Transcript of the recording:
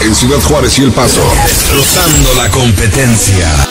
en Ciudad Juárez y El Paso. Destrozando la competencia.